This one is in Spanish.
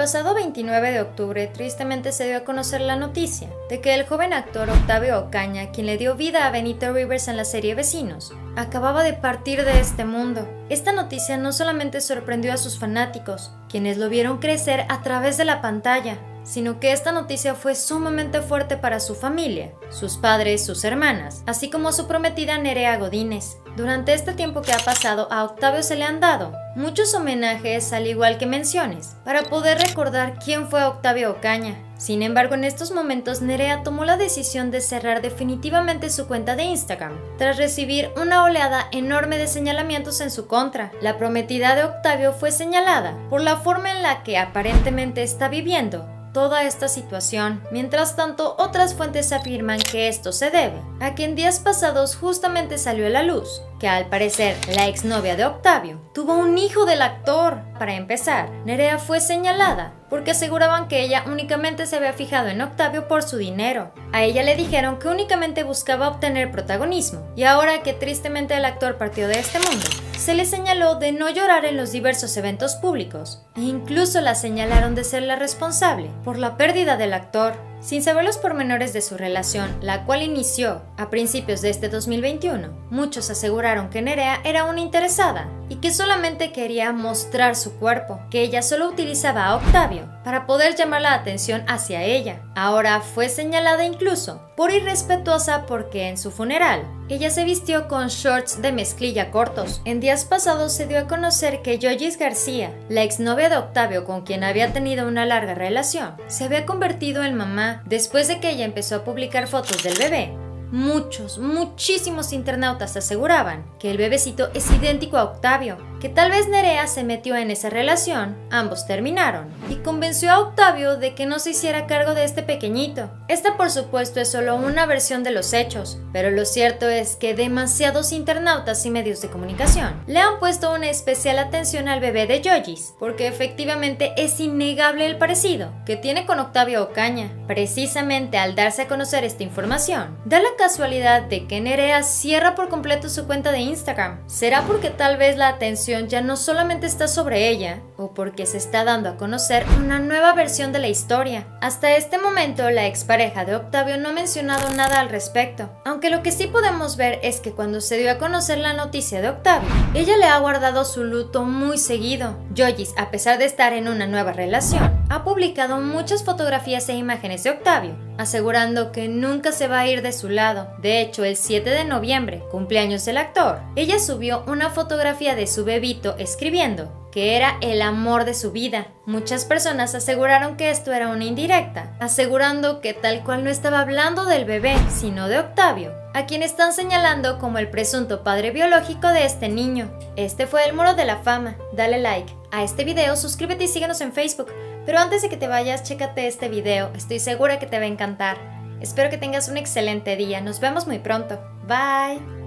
pasado 29 de octubre, tristemente se dio a conocer la noticia de que el joven actor Octavio Ocaña, quien le dio vida a Benito Rivers en la serie Vecinos, acababa de partir de este mundo. Esta noticia no solamente sorprendió a sus fanáticos, quienes lo vieron crecer a través de la pantalla, sino que esta noticia fue sumamente fuerte para su familia, sus padres, sus hermanas, así como su prometida Nerea Godínez. Durante este tiempo que ha pasado, a Octavio se le han dado muchos homenajes, al igual que menciones, para poder recordar quién fue Octavio Ocaña. Sin embargo, en estos momentos Nerea tomó la decisión de cerrar definitivamente su cuenta de Instagram, tras recibir una oleada enorme de señalamientos en su contra. La prometida de Octavio fue señalada por la forma en la que aparentemente está viviendo toda esta situación. Mientras tanto, otras fuentes afirman que esto se debe a que en días pasados justamente salió a la luz que al parecer la exnovia de Octavio tuvo un hijo del actor. Para empezar, Nerea fue señalada porque aseguraban que ella únicamente se había fijado en Octavio por su dinero. A ella le dijeron que únicamente buscaba obtener protagonismo, y ahora que tristemente el actor partió de este mundo, se le señaló de no llorar en los diversos eventos públicos, e incluso la señalaron de ser la responsable por la pérdida del actor. Sin saber los pormenores de su relación, la cual inició a principios de este 2021, muchos aseguraron que Nerea era una interesada y que solamente quería mostrar su cuerpo, que ella solo utilizaba a Octavio para poder llamar la atención hacia ella. Ahora fue señalada incluso por irrespetuosa porque en su funeral ella se vistió con shorts de mezclilla cortos. En días pasados se dio a conocer que Yoyis García, la exnovia de Octavio con quien había tenido una larga relación, se había convertido en mamá después de que ella empezó a publicar fotos del bebé Muchos, muchísimos internautas aseguraban que el bebecito es idéntico a Octavio, que tal vez Nerea se metió en esa relación, ambos terminaron, y convenció a Octavio de que no se hiciera cargo de este pequeñito. Esta por supuesto es solo una versión de los hechos, pero lo cierto es que demasiados internautas y medios de comunicación le han puesto una especial atención al bebé de Yojis, porque efectivamente es innegable el parecido que tiene con Octavio Ocaña. Precisamente al darse a conocer esta información, da la casualidad de que Nerea cierra por completo su cuenta de Instagram? ¿Será porque tal vez la atención ya no solamente está sobre ella, o porque se está dando a conocer una nueva versión de la historia? Hasta este momento, la expareja de Octavio no ha mencionado nada al respecto, aunque lo que sí podemos ver es que cuando se dio a conocer la noticia de Octavio, ella le ha guardado su luto muy seguido. Joyis, a pesar de estar en una nueva relación, ha publicado muchas fotografías e imágenes de Octavio, asegurando que nunca se va a ir de su lado. De hecho, el 7 de noviembre, cumpleaños del actor, ella subió una fotografía de su bebito escribiendo que era el amor de su vida. Muchas personas aseguraron que esto era una indirecta, asegurando que tal cual no estaba hablando del bebé, sino de Octavio, a quien están señalando como el presunto padre biológico de este niño. Este fue el muro de la fama. Dale like a este video, suscríbete y síguenos en Facebook. Pero antes de que te vayas, chécate este video, estoy segura que te va a encantar. Espero que tengas un excelente día, nos vemos muy pronto. Bye.